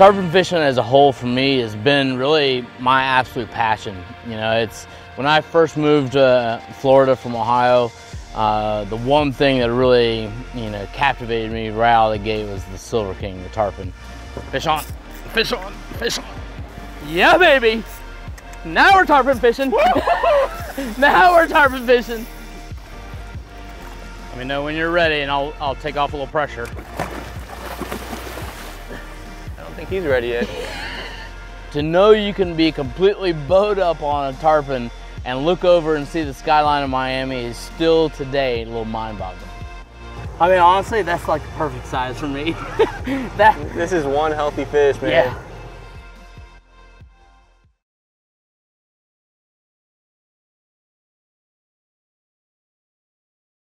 Tarpon fishing as a whole for me has been really my absolute passion. You know, it's when I first moved to Florida from Ohio, uh, the one thing that really, you know, captivated me right out of the gate was the Silver King, the tarpon. Fish on, fish on, fish on. Yeah, baby. Now we're tarpon fishing. now we're tarpon fishing. Let me know when you're ready and I'll, I'll take off a little pressure. I don't think he's ready yet. to know you can be completely bowed up on a tarpon and look over and see the skyline of Miami is still today a little mind-boggling. I mean, honestly, that's like the perfect size for me. that This is one healthy fish, man. Yeah.